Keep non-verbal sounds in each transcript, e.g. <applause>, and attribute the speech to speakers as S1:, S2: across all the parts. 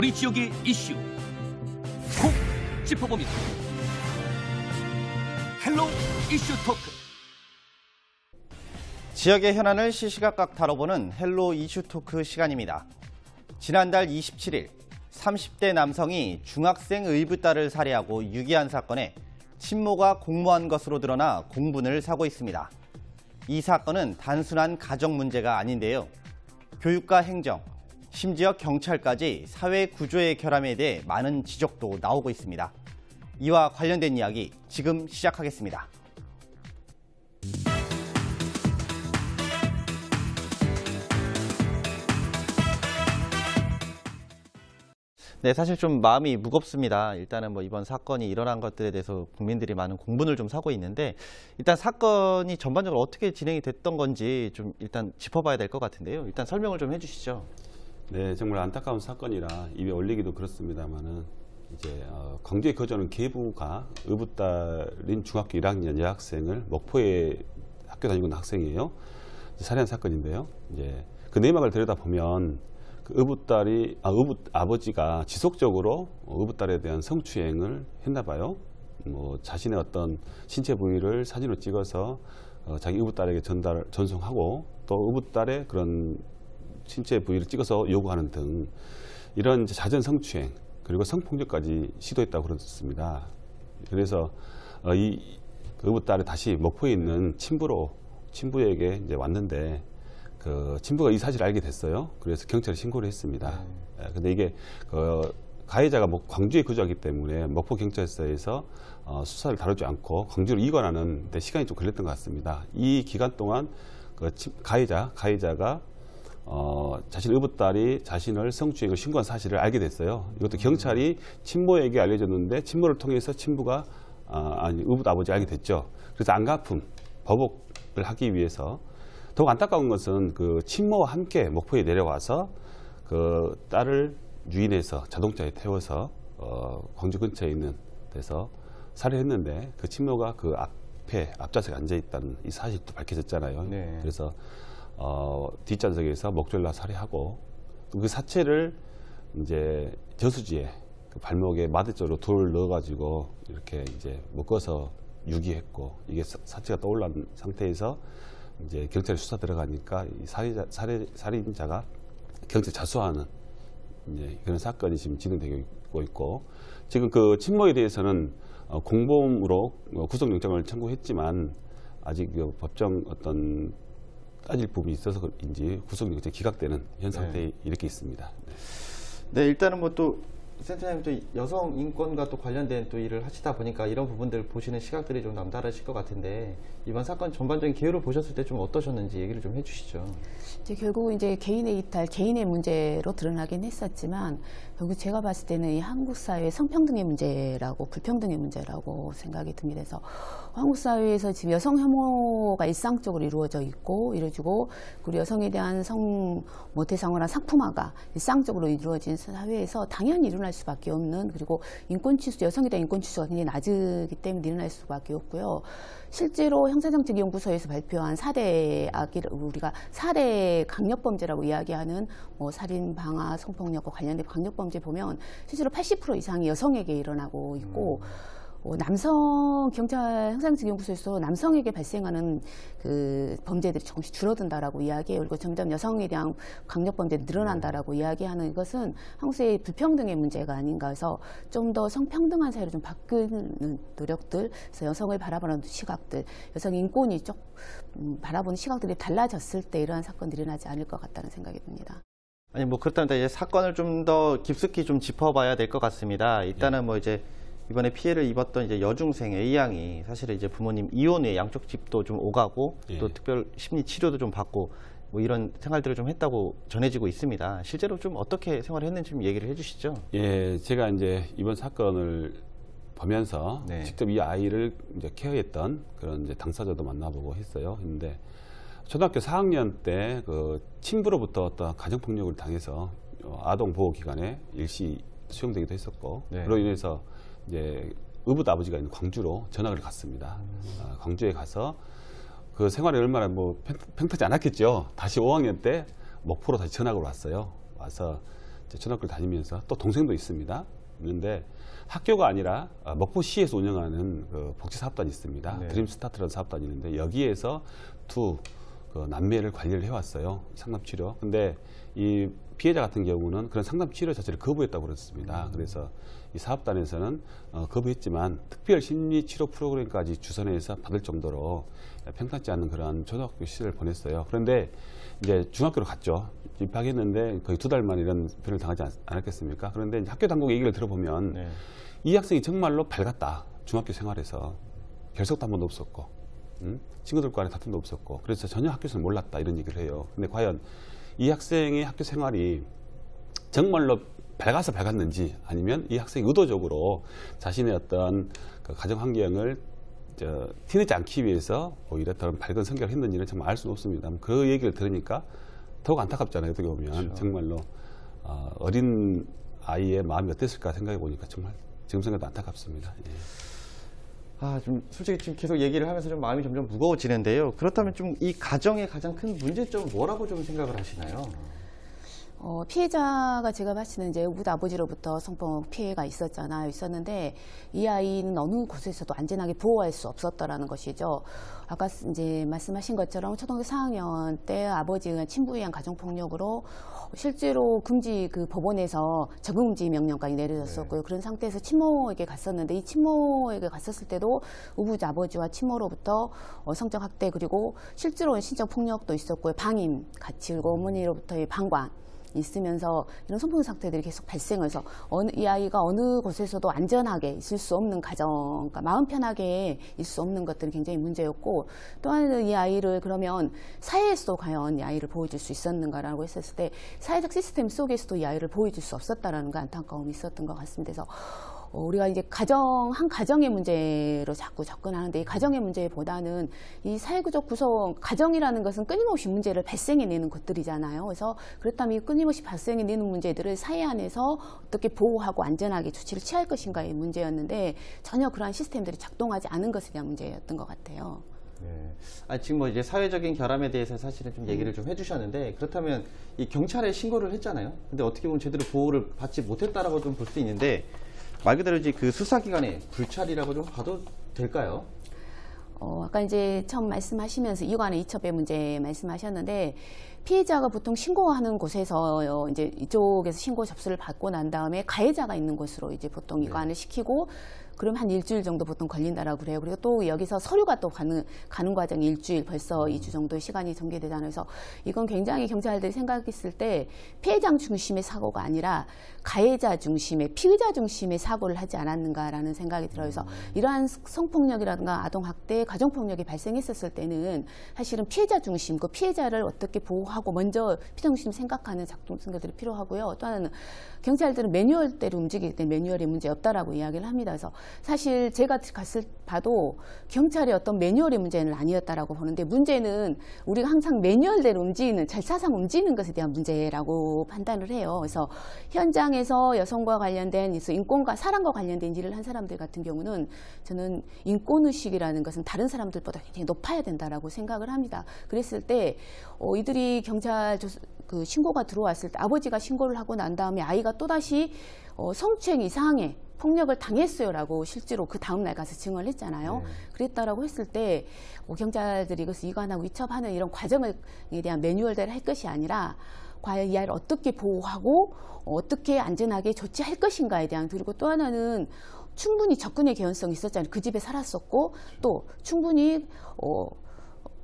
S1: 우리 지역의 이슈 콕 짚어봅니다. 헬로 이슈 토크.
S2: 지역의 현안을 시시각각 다뤄보는 헬로 이슈 토크 시간입니다. 지난달 27일 30대 남성이 중학생 의붓딸을 살해하고 유기한 사건에 친모가 공모한 것으로 드러나 공분을 사고 있습니다. 이 사건은 단순한 가정 문제가 아닌데요. 교육과 행정, 심지어 경찰까지 사회 구조의 결함에 대해 많은 지적도 나오고 있습니다. 이와 관련된 이야기 지금 시작하겠습니다. 네, 사실 좀 마음이 무겁습니다. 일단은 뭐 이번 사건이 일어난 것들에 대해서 국민들이 많은 공분을 좀 사고 있는데 일단 사건이 전반적으로 어떻게 진행이 됐던 건지 좀 일단 짚어봐야 될 것 같은데요. 일단 설명을 좀 해주시죠.
S3: 네, 정말 안타까운 사건이라 입에 올리기도 그렇습니다만은 이제 어, 광주에 거주하는 계부가 의붓딸인 중학교 1학년 여학생을 목포에 학교 다니고 있는 학생이에요. 살해한 사건인데요. 이제 그 내막을 들여다 보면 그 의붓딸이 아 의붓 아버지가 지속적으로 의붓딸에 대한 성추행을 했나 봐요. 뭐 자신의 어떤 신체 부위를 사진으로 찍어서 어, 자기 의붓딸에게 전달 전송하고 또 의붓딸의 그런 신체 부위를 찍어서 요구하는 등 이런 자전 성추행 그리고 성폭력까지 시도했다고 그랬습니다. 그래서 어, 이 의붓딸이 다시 목포에 있는 친부로 친부에게 이제 왔는데 그 친부가 이 사실을 알게 됐어요. 그래서 경찰에 신고를 했습니다. 네. 근데 이게 그 가해자가 뭐 광주에 거주하기 때문에 목포 경찰서에서 어, 수사를 다루지 않고 광주로 이관하는 데 시간이 좀 걸렸던 것 같습니다. 이 기간 동안 그 가해자 가해자가 어, 자신 의붓딸이 자신을 성추행을 신고한 사실을 알게 됐어요. 이것도 경찰이 친모에게 알려졌는데 친모를 통해서 친부가 아, 아니 의붓 아버지 알게 됐죠. 그래서 안 갚음 버복을 하기 위해서 더욱 안타까운 것은 그 친모와 함께 목포에 내려와서 그 딸을 유인해서 자동차에 태워서 어, 광주 근처에 있는 데서 살해했는데 그 친모가 그 앞에 앞좌석에 앉아 있다는 이 사실도 밝혀졌잖아요.
S2: 네.
S3: 그래서 어, 뒷좌석에서 목졸라 살해하고 그 사체를 이제 저수지에 그 발목에 마대 쪽으로 돌을 넣어가지고 이렇게 이제 묶어서 유기했고 이게 사, 사체가 떠올란 상태에서 이제 경찰 수사 들어가니까 이 살인자, 살해, 살인자가 경찰 자수하는 이제 그런 사건이 지금 진행되고 있고 지금 그 친모에 대해서는 어, 공범으로 어, 구속영장을 청구했지만 아직 그 법정 어떤 따질 부분이 있어서인지 구속영장 기각되는 현 상태에
S2: 네.
S3: 이렇게 있습니다. 네.
S2: 네, 일단은 뭐또 센터장님 또 여성 인권과 또 관련된 또 일을 하시다 보니까 이런 부분들 보시는 시각들이 좀 남다르실 것 같은데 이번 사건 전반적인 개요를 보셨을 때 좀 어떠셨는지 얘기를 좀 해주시죠.
S4: 이제 결국 이제 개인의 이탈, 개인의 문제로 드러나긴 했었지만 결국 제가 봤을 때는 이 한국 사회 성평등의 문제라고 불평등의 문제라고 생각이 듭니다. 그래서 한국 사회에서 지금 여성 혐오가 일상적으로 이루어져 있고 이루어지고 그리고 여성에 대한 성 모태상어나 상품화가 일상적으로 이루어진 사회에서 당연히 일어날 수밖에 없는 그리고 인권 치수 여성에 대한 인권 치수가 굉장히 낮기 때문에 일어날 수밖에 없고요. 실제로 형사정책연구소에서 발표한 사대 악을 우리가 사대 강력범죄라고 이야기하는 뭐 살인, 방화, 성폭력과 관련된 강력범죄 보면 실제로 80% 이상이 여성에게 일어나고 있고 어, 남성 경찰 형사정책연구소에서 남성에게 발생하는 그 범죄들이 조금씩 줄어든다라고 이야기해요. 그리고 점점 여성에 대한 강력 범죄 늘어난다라고 이야기하는 것은 한국 사회의 불평등의 문제가 아닌가 해서 좀 더 성평등한 사회로 좀 바꾸는 노력들, 그래서 여성을 바라보는 시각들, 여성 인권이 쪽 음, 바라보는 시각들이 달라졌을 때 이러한 사건들이 일어나지 않을 것 같다는 생각이 듭니다.
S2: 아니 뭐 그렇다면 이제 사건을 좀 더 깊숙이 좀 짚어봐야 될 것 같습니다. 일단은 뭐 이제 이번에 피해를 입었던 이제 여중생 A 양이 사실은 이제 부모님 이혼 후에 양쪽 집도 좀 오가고
S3: 예.
S2: 또 특별 심리 치료도 좀 받고 뭐 이런 생활들을 좀 했다고 전해지고 있습니다. 실제로 좀 어떻게 생활을 했는지 좀 얘기를 해주시죠.
S3: 예, 제가 이제 이번 사건을 보면서
S2: 네.
S3: 직접 이 아이를 이제 케어했던 그런 이제 당사자도 만나보고 했어요. 근데 초등학교 4학년 때 그 친부로부터 어떤 가정폭력을 당해서 어, 아동보호기관에 일시 수용되기도 했었고
S2: 네.
S3: 그로 인해서 이제 의붓 아버지가 있는 광주로 전학을 갔습니다.
S2: 음.
S3: 아, 광주에 가서 그 생활이 얼마나 뭐 팽- 평탄지 않았겠죠. 다시 5학년 때 목포로 다시 전학을 왔어요. 와서 이제 초등학교를 다니면서 또 동생도 있습니다. 있는데 학교가 아니라 어, 목포시에서 운영하는 그 복지사업단이 있습니다.
S2: 네.
S3: 드림 스타트라는 사업단이 있는데 여기에서 두 그 남매를 관리를 해왔어요. 상담 치료. 근데 이 피해자 같은 경우는 그런 상담 치료 자체를 거부했다고 그랬습니다. 그래서 이 사업단에서는 어, 거부했지만 특별 심리 치료 프로그램까지 주선해서 받을 정도로 평탄치 않은 그런 초등학교 시절을 보냈어요. 그런데 이제 중학교로 갔죠. 입학했는데 거의 두 달 만에 이런 변을 당하지 않, 않았겠습니까? 그런데 학교 당국 얘기를 들어보면
S2: 네.
S3: 이 학생이 정말로 밝았다. 중학교 생활에서 결석도 한 번도 없었고, 음? 친구들 간에 다툼도 없었고, 그래서 전혀 학교에서는 몰랐다 이런 얘기를 해요. 근데 과연 이 학생의 학교 생활이 정말로 밝아서 밝았는지 아니면 이 학생이 의도적으로 자신의 어떤 그 가정 환경을 저, 티내지 않기 위해서 오히려 그런 밝은 성격을 했는지는 정말 알 수는 없습니다. 그 얘기를 들으니까 더욱 안타깝잖아요. 어떻게 보면 정말로 어, 어린 아이의 마음이 어땠을까 생각해 보니까 정말 지금 생각도 안타깝습니다. 예.
S2: 아, 좀 솔직히 지금 계속 얘기를 하면서 좀 마음이 점점 무거워지는데요. 그렇다면 좀 이 가정의 가장 큰 문제점은 뭐라고 좀 생각을 하시나요?
S4: 어, 피해자가 제가 봤을 때는 이제 우리 아버지로부터 성폭 피해가 있었잖아요. 있었는데 이 아이는 어느 곳에서도 안전하게 보호할 수 없었다라는 것이죠. 아까 이제 말씀하신 것처럼 초등학교 4학년 때 아버지가 친부위한 가정폭력으로 실제로 금지 그 법원에서 적응금지 명령까지 내려졌었고요. 그런 상태에서 친모에게 갔었는데 이 친모에게 갔었을 때도 우부자 아버지와 친모로부터 어, 성적 학대 그리고 실제로는 신적 폭력도 있었고요. 방임 같이 그리고 어머니로부터의 방관 있으면서 이런 성폭력 상태들이 계속 발생을 해서 어느, 이 아이가 어느 곳에서도 안전하게 있을 수 없는 가정, 그러니까 마음 편하게 있을 수 없는 것들이 굉장히 문제였고 또 하나는 이 아이를 그러면 사회에서도 과연 이 아이를 보호해줄 수 있었는가라고 했었을 때 사회적 시스템 속에서도 이 아이를 보호해줄 수 없었다라는 그 안타까움이 있었던 것 같습니다. 그래서 어, 우리가 이제 가정 한 가정의 문제로 자꾸 접근하는데 이 가정의 문제보다는 이 사회구조 구성 가정이라는 것은 끊임없이 문제를 발생해내는 것들이잖아요. 그래서 그렇다면 이 끊임없이 발생해내는 문제들을 사회 안에서 어떻게 보호하고 안전하게 조치를 취할 것인가의 문제였는데 전혀 그러한 시스템들이 작동하지 않은 것에 대한 문제였던 것 같아요.
S2: 네. 아, 지금 뭐 이제 사회적인 결함에 대해서 사실은 좀 얘기를 좀 해주셨는데 그렇다면 이 경찰에 신고를 했잖아요. 근데 어떻게 보면 제대로 보호를 받지 못했다라고 좀 볼 수 있는데 말 그대로 이제 그 수사기관의 불찰이라고 좀 봐도 될까요?
S4: 어, 아까 이제 처음 말씀하시면서 이관의 이첩의 문제 말씀하셨는데 피해자가 보통 신고하는 곳에서 이제 이쪽에서 신고 접수를 받고 난 다음에 가해자가 있는 곳으로 이제 보통 이관을 시키고 그럼 한 일주일 정도 보통 걸린다라고 그래요. 그리고 또 여기서 서류가 또 가는, 가는 과정이 일주일 벌써 이 주 정도 시간이 전개되잖아요. 그래서 이건 굉장히 경찰들이 생각했을 때 피해자 중심의 사고가 아니라 가해자 중심의 피의자 중심의 사고를 하지 않았는가라는 생각이 들어요. 그래서 이러한 성폭력이라든가 아동학대, 가정폭력이 발생했었을 때는 사실은 피해자 중심, 그 피해자를 어떻게 보호하고 먼저 피해자 중심 생각하는 작동 생각들이 필요하고요. 또 하나는 경찰들은 매뉴얼대로 움직이기 때문에 매뉴얼에 문제 없다라고 이야기를 합니다. 그래서 사실 제가 갔을 봐도 경찰의 어떤 매뉴얼의 문제는 아니었다라고 보는데 문제는 우리가 항상 매뉴얼대로 움직이는 절차상 움직이는 것에 대한 문제라고 판단을 해요. 그래서 현장에서 여성과 관련된 인권과 사랑과 관련된 일을 한 사람들 같은 경우는 저는 인권의식이라는 것은 다른 사람들보다 굉장히 높아야 된다라고 생각을 합니다. 그랬을 때 어, 이들이 경찰 조사, 그 신고가 들어왔을 때 아버지가 신고를 하고 난 다음에 아이가 또다시 어, 성추행 이상의 폭력을 당했어요라고 실제로 그 다음 날 가서 증언을 했잖아요.
S2: 네.
S4: 그랬다라고 했을 때 어, 경찰들이 이것을 이관하고 이첩하는 이런 과정에 대한 매뉴얼대로 할 것이 아니라 과연 이 아이를 어떻게 보호하고 어, 어떻게 안전하게 조치할 것인가에 대한 그리고 또 하나는 충분히 접근의 개연성이 있었잖아요. 그 집에 살았었고 또 충분히 어,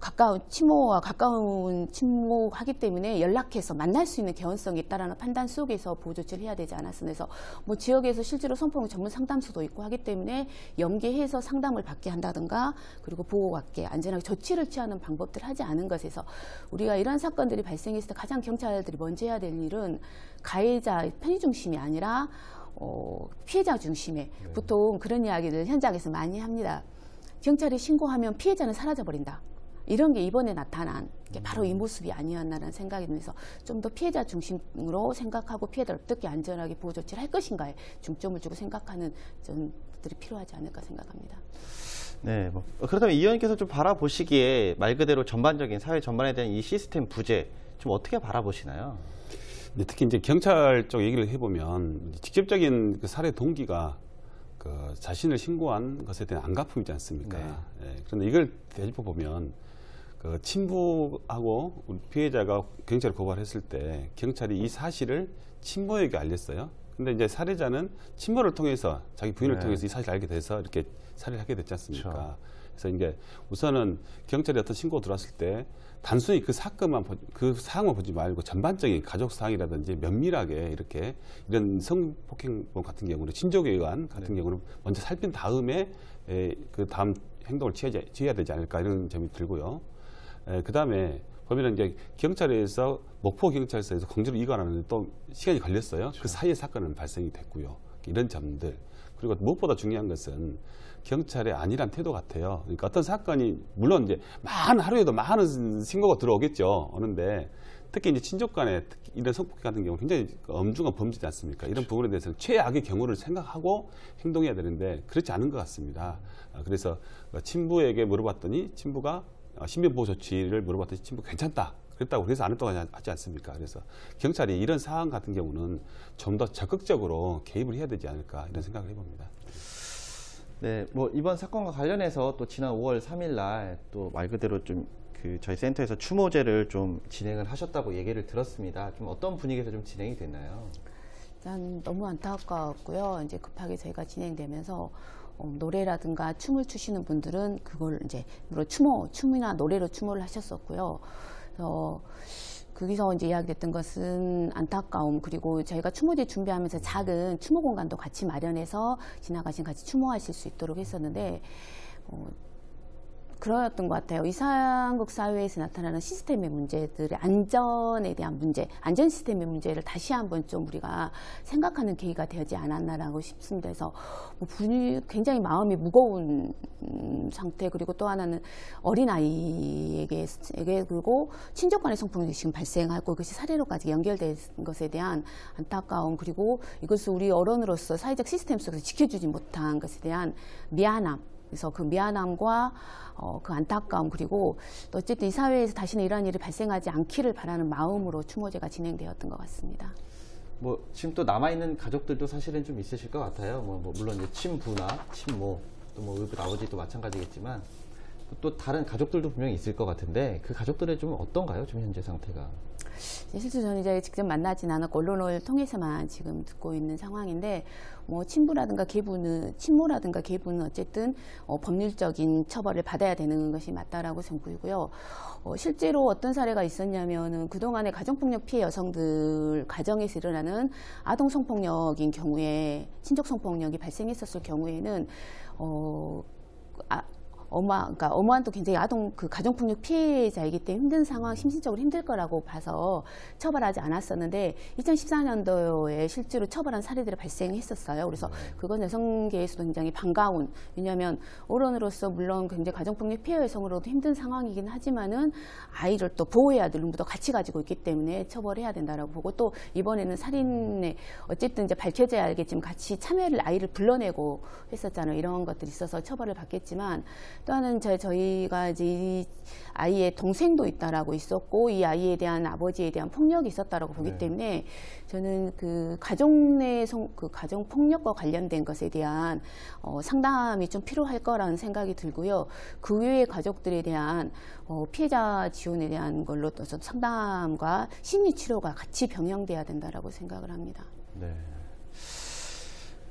S4: 가까운 친모와 가까운 친모하기 때문에 연락해서 만날 수 있는 개연성이 있다라는 판단 속에서 보호 조치를 해야 되지 않았습니다. 그래서 뭐 지역에서 실제로 성폭력 전문 상담소도 있고 하기 때문에 연계해서 상담을 받게 한다든가 그리고 보호받게 안전하게 조치를 취하는 방법들을 하지 않은 것에서 우리가 이런 사건들이 발생했을 때 가장 경찰들이 먼저 해야 될 일은 가해자 편의 중심이 아니라 어, 피해자 중심에 보통 그런 이야기를 현장에서 많이 합니다. 경찰에 신고하면 피해자는 사라져 버린다. 이런 게 이번에 나타난 게 바로 이 모습이 아니었나라는 생각이 들면서 좀 더 피해자 중심으로 생각하고 피해자를 어떻게 안전하게 보호 조치를 할 것인가에 중점을 주고 생각하는 점들이 필요하지 않을까 생각합니다.
S2: 네, 뭐 그렇다면 이 의원께서 좀 바라보시기에 말 그대로 전반적인 사회 전반에 대한 이 시스템 부재 좀 어떻게 바라보시나요?
S3: 근데 특히 이제 경찰 쪽 얘기를 해보면 직접적인 그 살해 동기가 그 자신을 신고한 것에 대한 안갚음이지 않습니까?
S2: 네.
S3: 예, 그런데 이걸 되짚어 보면 그 친부하고 우리 피해자가 경찰에 고발했을 때 경찰이 이 사실을 친모에게 알렸어요. 근데 이제 살해자는 친모를 통해서 자기 부인을
S2: 네.
S3: 통해서 이 사실을 알게 돼서 이렇게 살해를 하게 됐지 않습니까?
S2: 그렇죠.
S3: 그래서 이제 우선은 경찰에 어떤 신고 들어왔을 때 단순히 그 사건만 보, 그 사항만 보지 말고 전반적인 가족 사항이라든지 면밀하게 이렇게 이런 성폭행범 같은 경우는 친족에 의한 같은
S2: 네.
S3: 경우는 먼저 살핀 다음에 에, 그 다음 행동을 취하지, 취해야 되지 않을까 이런 점이 들고요. 그 다음에 보면은 이제 경찰에서 목포 경찰서에서 강제로 이관하는데 또 시간이 걸렸어요. 그 사이에 사건은 발생이 됐고요. 이런 점들 그리고 무엇보다 중요한 것은 경찰의 안일한 태도 같아요. 그러니까 어떤 사건이 물론 이제 많은 하루에도 많은 신고가 들어오겠죠. 오는데 특히 이제 친족 특히 이런 성폭행 같은 경우 굉장히 엄중한 범죄지 않습니까? 이런 부분에 대해서는 최악의 경우를 생각하고 행동해야 되는데 그렇지 않은 것 같습니다. 아, 그래서 친부에게 물어봤더니 친부가 어, 신변보호 조치를 물어봤더니 친부 괜찮다. 그랬다고 그래서 안 했다고 하지 않습니까? 그래서 경찰이 이런 상황 같은 경우는 좀 더 적극적으로 개입을 해야 되지 않을까 이런 생각을 해봅니다.
S2: 네, 뭐 이번 사건과 관련해서 또 지난 5월 3일 날 또 말 그대로 좀 그 저희 센터에서 추모제를 좀 진행을 하셨다고 얘기를 들었습니다. 좀 어떤 분위기에서 좀 진행이 됐나요?
S4: 일단 너무 안타까웠고요. 이제 급하게 저희가 진행되면서 어, 노래라든가 춤을 추시는 분들은 그걸 이제 물론 추모, 춤이나 노래로 추모를 하셨었고요. 그래서 거기서 이제 이야기됐던 것은 안타까움 그리고 저희가 추모제 준비하면서 작은 추모 공간도 같이 마련해서 지나가신 같이 추모하실 수 있도록 했었는데 어, 그러였던 것 같아요. 이상국 사회에서 나타나는 시스템의 문제들의 안전에 대한 문제, 안전 시스템의 문제를 다시 한번 좀 우리가 생각하는 계기가 되지 않았나라고 싶습니다. 그래서 뭐 분위 굉장히 마음이 무거운 음, 상태 그리고 또 하나는 어린 아이에게 에게 그리고 친족 간의 성폭력이 지금 발생하고 그것이 살해로까지 연결된 것에 대한 안타까움 그리고 이것을 우리 어른으로서 사회적 시스템 속에서 지켜주지 못한 것에 대한 미안함 그래서 그 미안함과 어, 그 안타까움 그리고 또 어쨌든 이 사회에서 다시는 이러한 일이 발생하지 않기를 바라는 마음으로 추모제가 진행되었던 것 같습니다.
S2: 뭐 지금 또 남아 있는 가족들도 사실은 좀 있으실 것 같아요. 뭐, 뭐 물론 이제 친부나 친모 또뭐 아버지도 마찬가지겠지만 또 다른 가족들도 분명히 있을 것 같은데 그 가족들의 좀 어떤가요? 지금 현재 상태가?
S4: 실제 저는 이제 직접 만나진 않았고 언론을 통해서만 지금 듣고 있는 상황인데 뭐 친부라든가 계부는 친모라든가 계부는 어쨌든 어, 법률적인 처벌을 받아야 되는 것이 맞다라고 생각이고요. 어, 실제로 어떤 사례가 있었냐면은 그동안에 가정폭력 피해 여성들 가정에서 일어나는 아동 성폭력인 경우에 친족 성폭력이 발생했었을 경우에는 어, 아, 엄마, 그러니까 어머한도 굉장히 아동 그 가정폭력 피해자이기 때문에 힘든 상황, 심신적으로 힘들 거라고 봐서 처벌하지 않았었는데 2014년도에 실제로 처벌한 사례들이 발생했었어요. 그래서 그건 여성계에서도 굉장히 반가운 왜냐하면 어른으로서 물론 굉장히 가정폭력 피해 여성으로도 힘든 상황이긴 하지만은 아이를 또 보호해야 될 의무도 같이 가지고 있기 때문에 처벌해야 된다라고 보고 또 이번에는 살인에 어쨌든 이제 밝혀져야 알겠지만 같이 참여를 아이를 불러내고 했었잖아요. 이런 것들이 있어서 처벌을 받겠지만 또 하나는 저, 저희가 이제 이 아이의 동생도 있다라고 있었고 이 아이에 대한 아버지에 대한 폭력이 있었다라고 보기
S2: 네.
S4: 때문에 저는 그 가정 내 성, 그 가정 폭력과 관련된 것에 대한 어, 상담이 좀 필요할 거라는 생각이 들고요. 그 외의 가족들에 대한 어, 피해자 지원에 대한 걸로 또좀 상담과 심리 치료가 같이 병행돼야 된다라고 생각을 합니다.
S2: 네.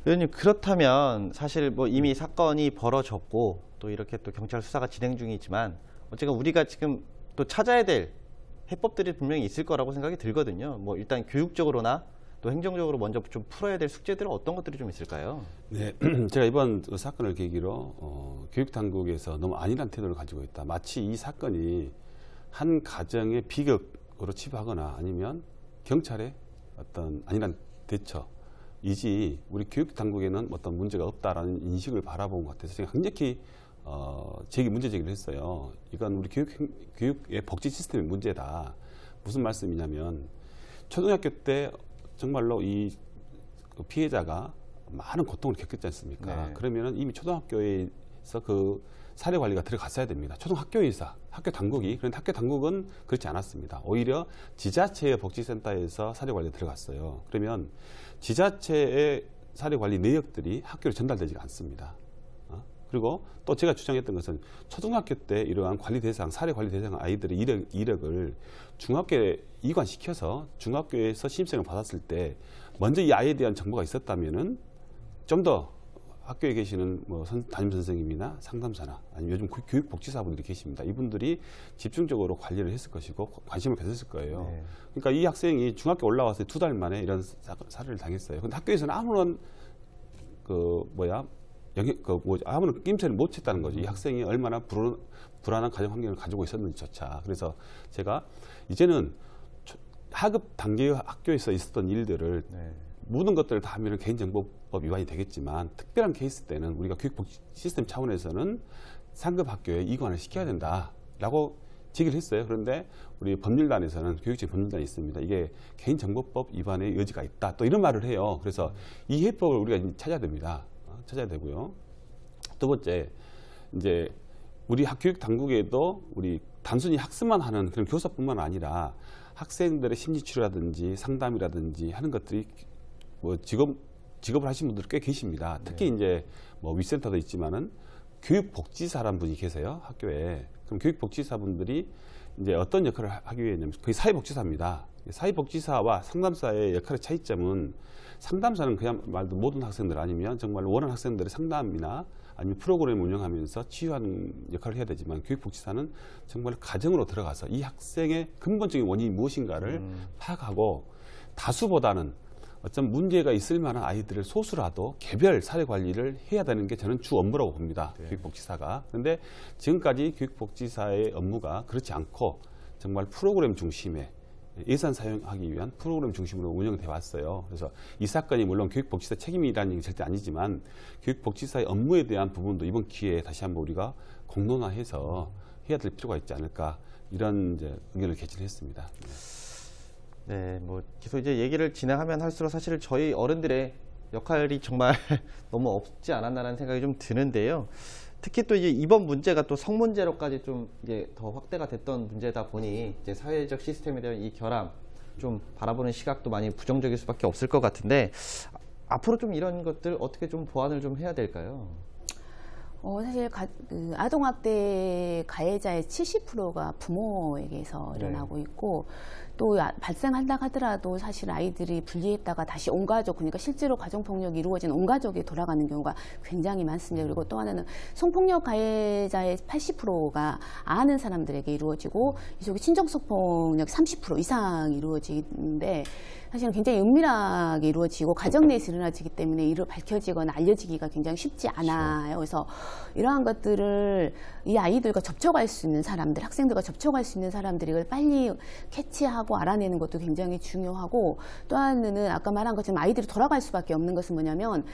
S2: 의원님 그렇다면 사실 뭐 이미 사건이 벌어졌고 또 이렇게 또 경찰 수사가 진행 중이지만 어쨌든 우리가 지금 또 찾아야 될 해법들이 분명히 있을 거라고 생각이 들거든요. 뭐 일단 교육적으로나 또 행정적으로 먼저 좀 풀어야 될 숙제들은 어떤 것들이 좀 있을까요?
S3: 네, <clears throat> 제가 이번 그 사건을 계기로 어, 교육 당국에서 너무 안일한 태도를 가지고 있다. 마치 이 사건이 한 가정의 비극으로 치부하거나 아니면 경찰의 어떤 안일한 대처 이지 우리 교육 당국에는 어떤 문제가 없다라는 인식을 바라본 것 같아서 제가 강력히 어, 제기 문제 제기를 했어요. 이건 우리 교육 행- 교육의 복지 시스템의 문제다. 무슨 말씀이냐면 초등학교 때 정말로 이그 피해자가 많은 고통을 겪었지 않습니까?
S2: 네.
S3: 그러면은 이미 초등학교에서 그 사례 관리가 들어갔어야 됩니다. 초등학교에서 학교 당국이 그런데 학교 당국은 그렇지 않았습니다. 오히려 지자체의 복지센터에서 사례 관리에 들어갔어요. 그러면 지자체의 사례 관리 내역들이 학교로 전달되지가 않습니다. 어? 그리고 또 제가 주장했던 것은 초등학교 때 이러한 관리 대상, 사례 관리 대상 아이들의 이력, 이력을 중학교에 이관시켜서 중학교에서 신입생을 받았을 때 먼저 이 아이에 대한 정보가 있었다면은 좀 더 학교에 계시는 뭐 선- 담임 선생님이나 상담사나 아니면 요즘 교- 교육복지사분들이 계십니다. 이분들이 집중적으로 관리를 했을 것이고 관심을 가졌을 거예요.
S2: 네.
S3: 그러니까 이 학생이 중학교 올라와서 두 달 만에 이런 사, 사례를 당했어요. 근데 학교에서는 아무런 그 뭐야 영역 그 뭐 아무런 낌새를 못 챘다는 거죠. 이 학생이 얼마나 불안, 불안한 가정 환경을 가지고 있었는지조차. 그래서 제가 이제는 초- 하급 단계 학교에서 있었던 일들을
S2: 네.
S3: 모든 것들을 다 하면 개인정보법 위반이 되겠지만 특별한 케이스 때는 우리가 교육복지 시스템 차원에서는 상급 학교에 이관을 시켜야 된다라고 제기를 했어요. 그런데 우리 법률단에서는 교육청 법률단이 있습니다. 이게 개인정보법 위반의 여지가 있다. 또 이런 말을 해요. 그래서 이 해법을 우리가 찾아야 됩니다. 어, 찾아야 되고요. 두 번째, 이제 우리 학 교육 당국에도 우리 단순히 학습만 하는 그런 교사뿐만 아니라 학생들의 심리 치료라든지 상담이라든지 하는 것들이 뭐 직업 직업을 하신 분들 꽤 계십니다. 특히 이제 뭐 위센터도 있지만은 교육복지사라는 분이 계세요 학교에. 그럼 교육복지사분들이 이제 어떤 역할을 하- 하기 위해냐면 거의 사회복지사입니다. 사회복지사와 상담사의 역할의 차이점은 상담사는 그냥 말도 모든 학생들 아니면 정말 원하는 학생들의 상담이나 아니면 프로그램 운영하면서 치유하는 역할을 해야 되지만 교육복지사는 정말 가정으로 들어가서 이 학생의 근본적인 원인이 무엇인가를 파악하고 다수보다는 어떤 문제가 있을 만한 아이들을 소수라도 개별 사례 관리를 해야 되는 게 저는 주 업무라고 봅니다. 교육복지사가. 그런데 지금까지 교육복지사의 업무가 그렇지 않고 정말 프로그램 중심의 예산 사용하기 위한 프로그램 중심으로 운영돼 왔어요. 그래서 이 사건이 물론 교육복지사 책임이라는 얘기 절대 아니지만 교육복지사의 업무에 대한 부분도 이번 기회에 다시 한번 우리가 공론화해서 해야 될 필요가 있지 않을까 이런 이제 의견을 개진했습니다. 네.
S2: 네, 뭐 계속 이제 얘기를 진행하면 할수록 사실 저희 어른들의 역할이 정말 <laughs> 너무 없지 않았나라는 생각이 좀 드는데요. 특히 또 이제 이번 문제가 또 성문제로까지 좀 이제 더 확대가 됐던 문제다 보니 이제 사회적 시스템에 대한 이 결함 좀 바라보는 시각도 많이 부정적일 수밖에 없을 것 같은데 아- 앞으로 좀 이런 것들 어떻게 좀 보완을 좀 해야 될까요?
S4: 어, 사실 가, 그 아동학대 가해자의 70%가 부모에게서
S2: 네.
S4: 일어나고 있고 또 아- 발생한다 하더라도 사실 아이들이 분리했다가 다시 온 가족 그러니까 실제로 가정 폭력이 이루어진 온 가족이 돌아가는 경우가 굉장히 많습니다. 그리고 또 하나는 성폭력 가해자의 80%가 아는 사람들에게 이루어지고 이쪽에 친정 성폭력 30% 이상 이루어지는데 사실은 굉장히 은밀하게 이루어지고 가정 내에서 일어나지기 때문에 이를 밝혀지거나 알려지기가 굉장히 쉽지 않아요. 그래서 이러한 것들을 이 아이들과 접촉할 수 있는 사람들, 학생들과 접촉할 수 있는 사람들이 이걸 빨리 캐치하고 알아내는 것도 굉장히 중요하고 또 하나는 아까 말한 것처럼 아이들이 돌아갈 수밖에 없는 것은 뭐냐면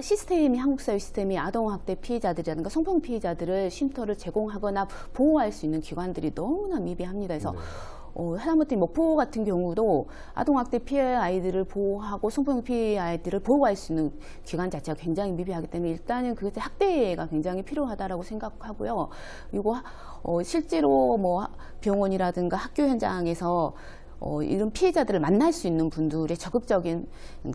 S4: 시스템이 한국 사회 시스템이 아동학대 피해자들이라든가 성폭 피해자들을 쉼터를 제공하거나 보호할 수 있는 기관들이 너무나 미비합니다. 그래서 어, 하다못해 목포 같은 경우도 아동학대 피해 아이들을 보호하고 성폭력 피해 아이들을 보호할 수 있는 기관 자체가 굉장히 미비하기 때문에 일단은 그것의 학대가 굉장히 필요하다라고 생각하고요. 하- 어, 실제로 뭐 하- 병원이라든가 학교 현장에서 어, 이런 피해자들을 만날 수 있는 분들의 적극적인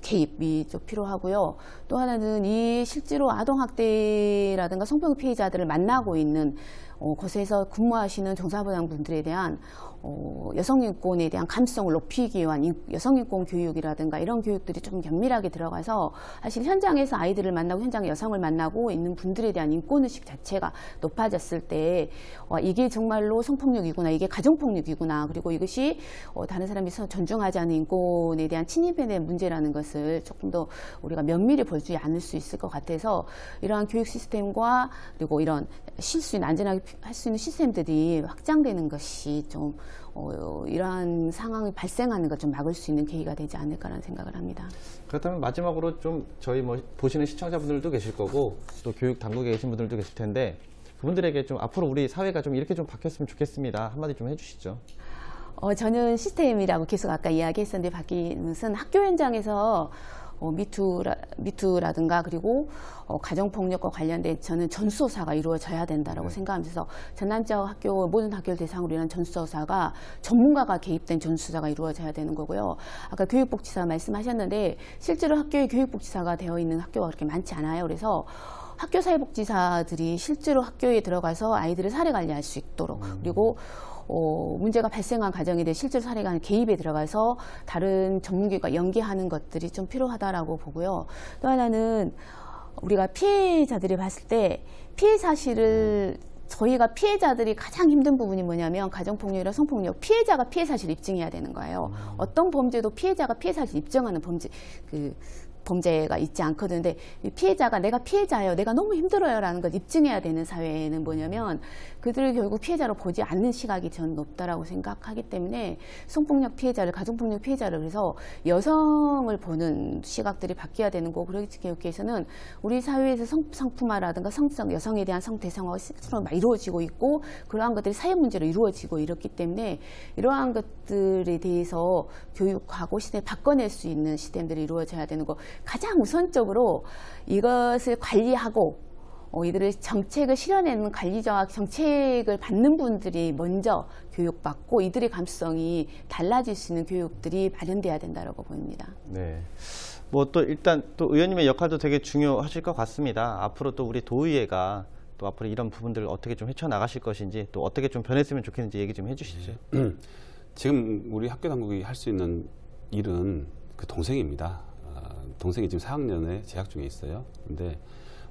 S4: 개입이 좀 필요하고요. 또 하나는 이 실제로 아동학대라든가 성폭력 피해자들을 만나고 있는 어, 곳에서 근무하시는 정사부장 분들에 대한 어, 여성인권에 대한 감수성을 높이기 위한 인- 여성인권 교육이라든가 이런 교육들이 좀 면밀하게 들어가서 사실 현장에서 아이들을 만나고 현장에 여성을 만나고 있는 분들에 대한 인권의식 자체가 높아졌을 때 어, 이게 정말로 성폭력이구나 이게 가정폭력이구나 그리고 이것이 어, 다른 사람이 서- 존중하지 않는 인권에 대한 침입에 대한 문제라는 것을 조금 더 우리가 면밀히 볼수 않을 수 있을 것 같아서 이러한 교육 시스템과 그리고 이런 실수인 안전하게 할 수 있는 시스템들이 확장되는 것이 좀 어, 이러한 상황이 발생하는 걸 좀 막을 수 있는 계기가 되지 않을까라는 생각을 합니다.
S2: 그렇다면 마지막으로 좀 저희 뭐 보시는 시청자분들도 계실 거고 또 교육 당국에 계신 분들도 계실 텐데 그분들에게 좀 앞으로 우리 사회가 좀 이렇게 좀 바뀌었으면 좋겠습니다. 한마디 좀 해주시죠.
S4: 어, 저는 시스템이라고 계속 아까 이야기했었는데 바뀌는 것은 학교 현장에서 어, 미투라, 미투라든가 그리고 어, 가정폭력과 관련된 저는 전수조사가 이루어져야 된다라고 생각하면서 전남 지역 학교 모든 학교를 대상으로 이런 전수조사가 전문가가 개입된 전수조사가 이루어져야 되는 거고요. 아까 교육복지사 말씀하셨는데 실제로 학교에 교육복지사가 되어 있는 학교가 그렇게 많지 않아요. 그래서 학교 사회복지사들이 실제로 학교에 들어가서 아이들을 사례 관리할 수 있도록 그리고 어, 문제가 발생한 가정에 대해 실제로 사례가 개입에 들어가서 다른 전문기관 연계하는 것들이 좀 필요하다라고 보고요. 또 하나는 우리가 피해자들이 봤을 때 피해 사실을 저희가 피해자들이 가장 힘든 부분이 뭐냐면 가정폭력이나 성폭력 피해자가 피해 사실을 입증해야 되는 거예요. 어떤 범죄도 피해자가 피해 사실 입증하는 범죄 그 범죄가 있지 않거든요. 근데 이 피해자가 내가 피해자예요. 내가 너무 힘들어요라는 걸 입증해야 되는 사회는 뭐냐면 그들을 결국 피해자로 보지 않는 시각이 저는 높다라고 생각하기 때문에 성폭력 피해자를 가정폭력 피해자를 그래서 여성을 보는 시각들이 바뀌어야 되는 거고 그렇기 위해서는 우리 사회에서 성, 상품화라든가 성적 여성에 대한 성대상화가 실제로 막 이루어지고 있고 그러한 것들이 사회 문제로 이루어지고 이렇기 때문에 이러한 것들에 대해서 교육하고 시대를 바꿔낼 수 있는 시스템들이 이루어져야 되는 거 가장 우선적으로 이것을 관리하고 어, 이들을 정책을 실현하는 관리자와 정책을 받는 분들이 먼저 교육받고 이들의 감수성이 달라질 수 있는 교육들이 마련돼야 된다고 봅니다.
S2: 네. 뭐 또 일단 또 의원님의 역할도 되게 중요하실 것 같습니다. 앞으로 또 우리 도의회가 또 앞으로 이런 부분들을 어떻게 좀 헤쳐나가실 것인지 또 어떻게 좀 변했으면 좋겠는지 얘기 좀 해주시죠. <clears throat>
S3: 지금 우리 학교 당국이 할 수 있는 일은 그 동생입니다. 어, 동생이 지금 4학년에 재학 중에 있어요. 근데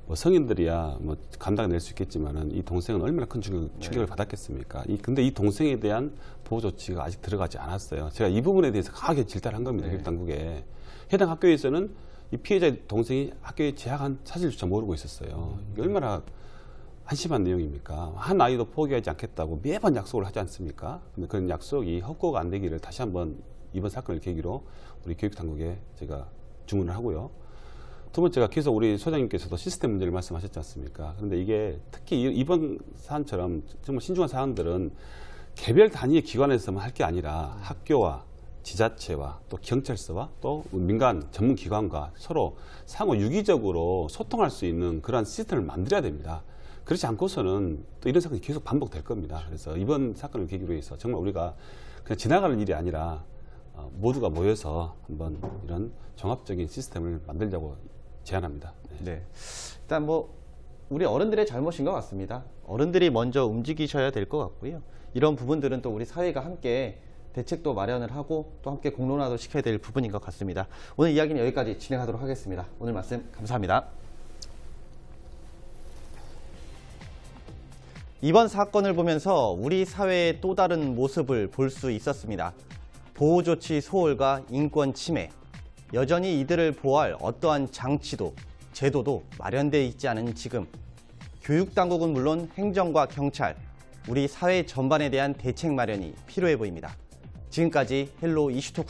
S3: 뭐 성인들이야 뭐 감당낼 수 있겠지만은 이 동생은 얼마나 큰 충격, 충격을 받았겠습니까? 이, 근데 이 동생에 대한 보호 조치가 아직 들어가지 않았어요. 제가 이 부분에 대해서 강하게 질타를 한 겁니다. 교육 당국에. 해당 학교에서는 이 피해자 동생이 학교에 재학한 사실조차 모르고 있었어요. 이게 얼마나 한심한 내용입니까? 한 아이도 포기하지 않겠다고 매번 약속을 하지 않습니까? 근데 그런 약속이 헛고가 안 되기를 다시 한번 이번 사건을 계기로 우리 교육당국에 제가 주문을 하고요. 두 번째가 계속 우리 소장님께서도 시스템 문제를 말씀하셨지 않습니까? 그런데 이게 특히 이- 이번 사안처럼 정말 신중한 사안들은 개별 단위의 기관에서만 할 게 아니라 학교와 지자체와 또 경찰서와 또 민간 전문 기관과 서로 상호 유기적으로 소통할 수 있는 그러한 시스템을 만들어야 됩니다. 그렇지 않고서는 또 이런 사건이 계속 반복될 겁니다. 그래서 이번 사건을 계기로 해서 정말 우리가 그냥 지나가는 일이 아니라 어, 모두가 모여서 한번 이런 종합적인 시스템을 만들자고 제안합니다. 네.
S2: 네. 일단 뭐 우리 어른들의 잘못인 것 같습니다. 어른들이 먼저 움직이셔야 될 것 같고요. 이런 부분들은 또 우리 사회가 함께 대책도 마련을 하고 또 함께 공론화도 시켜야 될 부분인 것 같습니다. 오늘 이야기는 여기까지 진행하도록 하겠습니다. 오늘 말씀 감사합니다. 이번 사건을 보면서 우리 사회의 또 다른 모습을 볼 수 있었습니다. 보호조치 소홀과 인권 침해, 여전히 이들을 보호할 어떠한 장치도 제도도 마련되어 있지 않은 지금 교육당국은 물론 행정과 경찰, 우리 사회 전반에 대한 대책 마련이 필요해 보입니다. 지금까지 헬로 이슈토크